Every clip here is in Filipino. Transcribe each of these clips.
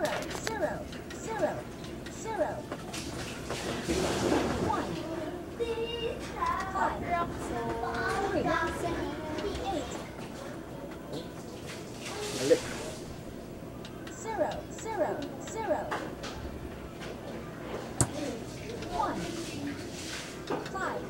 zero, zero, zero, zero. One, five, three, eight, zero, zero, zero. One, five,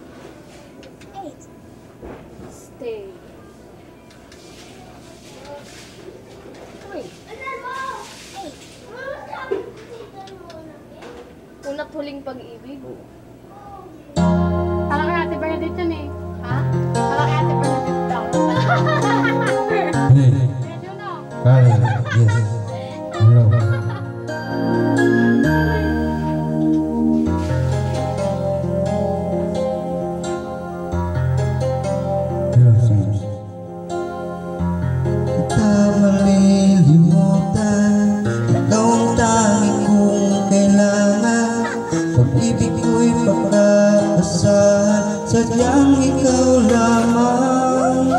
huling pag-ibig. Parang kay Ate Bernadette yun eh. Ha? Parang kay Ate Bernadette daw. Medyo no. Kaya, yes. Hello. Hello, Sadyang ikaw lamang.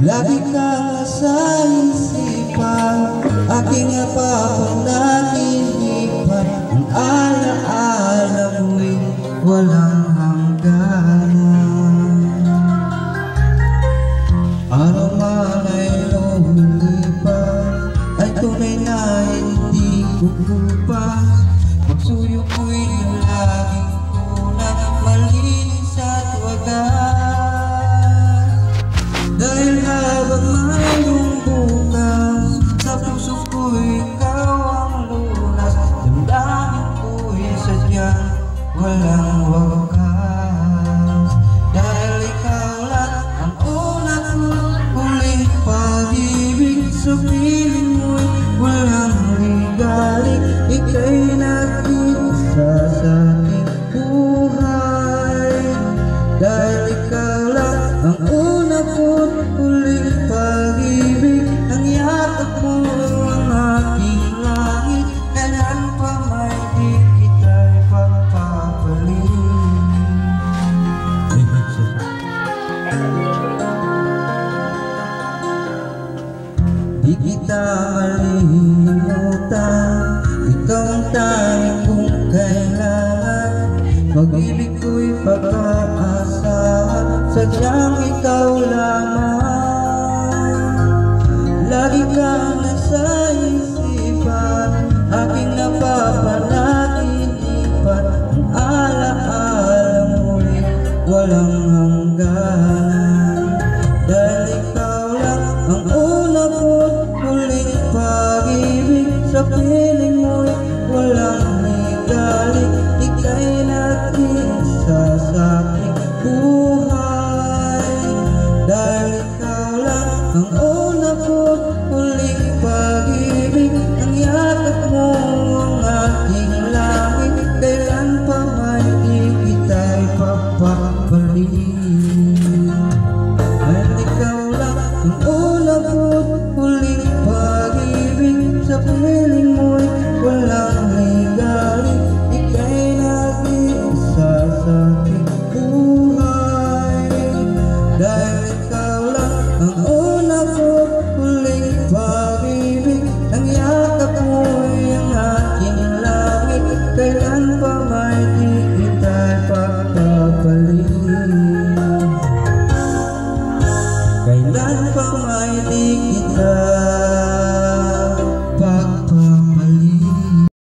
Lagi kang nasa isipan. Aking napapanaginipan Ang alaala mo'y walang hangganan. Araw man ay lumilipas Ay tunay na hindi kukupas now Sadyang ikaw lamang. Lagi kang nasa isipan Aking napapanaginipan Ang alaala mo'y walang hangganan. Dahil ikaw lang ang una ko't huling pag-ibig. Sa piling mo'y walang ligalig ang una ko't huling pag-ibig Ang yakap mo'y ang aking langit. Kailan pa may di kita'y papapalit Kailan pa may di kita